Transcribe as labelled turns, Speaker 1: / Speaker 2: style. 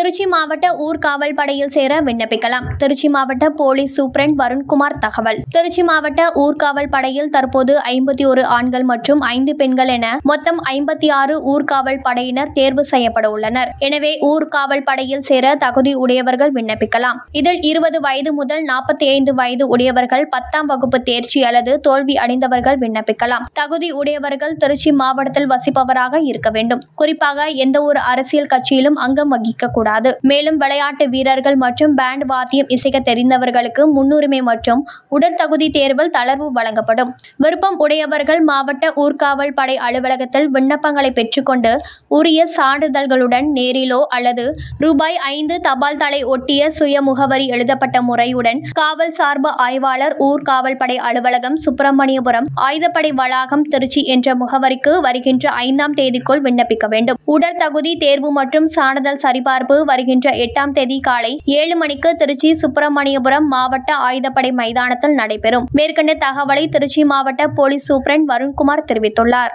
Speaker 1: திருச்சி மாவட்ட ஊர்காவல் படையில் சேர விண்ணப்பிக்கலாம். திருச்சி மாவட்ட போலீஸ் சூப்பரண்ட் வருண்குமார் தகவல். திருச்சி மாவட்ட ஊர்காவல் படையில் தற்போது ஐம்பத்தி ஒரு ஆண்கள் மற்றும் ஐந்து பெண்கள் என மொத்தம் ஐம்பத்தி ஆறு ஊர்காவல் படையினர் தேர்வு செய்யப்பட உள்ளனர். எனவே ஊர்காவல் படையில் சேர தகுதி உடையவர்கள் விண்ணப்பிக்கலாம். இதில் இருபது வயது முதல் நாற்பத்தி ஐந்து வயது உடையவர்கள் பத்தாம் வகுப்பு தேர்ச்சி அல்லது தோல்வி அடைந்தவர்கள் விண்ணப்பிக்கலாம். தகுதி உடையவர்கள் திருச்சி மாவட்டத்தில் வசிப்பவராக இருக்க வேண்டும். குறிப்பாக எந்த ஒரு அரசியல் கட்சியிலும் அங்கம் வகிக்க கூடாது மேலும் விளையாட்டு வீரர்கள் மற்றும் பேண்ட் வாத்தியம் இசைக்க தெரிந்தவர்களுக்கு முன்னுரிமை மற்றும் உடல் தகுதி தேர்வில் தளர்வு வழங்கப்படும். விருப்பம் உடையவர்கள் மாவட்ட ஊர்காவல் படை அலுவலகத்தில் விண்ணப்பங்களை பெற்றுக்கொண்டு உரிய சான்றிதழ்களுடன் நேரிலோ அல்லது ரூபாய் ஐந்து தபால் தலை ஒட்டிய சுய முகவரி எழுதப்பட்ட முறையுடன் காவல் சார்பு ஆய்வாளர் ஊர்காவல் படை அலுவலகம் சுப்பிரமணியபுரம் ஆயுதப்படை வளாகம் திருச்சி என்ற முகவரிக்கு வருகின்ற ஐந்தாம் தேதிக்குள் விண்ணப்பிக்க வேண்டும். உடற்தகுதி தேர்வு மற்றும் சான்றிதழ் சரிபார்ப்பு வருகின்ற எட்டாம் தேதி காலை ஏழு மணிக்கு திருச்சி சுப்பிரமணியபுரம் மாவட்ட ஆயுதப்படை மைதானத்தில் நடைபெறும். மேற்கண்ட தகவலை திருச்சி மாவட்ட போலீஸ் சூப்பரண்ட் வருண்குமார் தெரிவித்துள்ளார்.